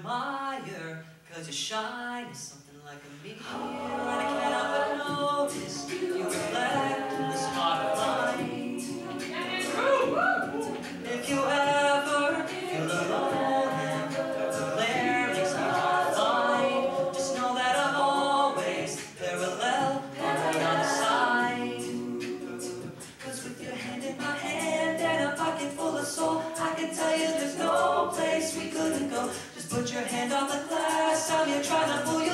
admire, cause your shine is something like a meteor, and I cannot but oh. notice you. Put your hand on the glass, I'm here trying to pull you.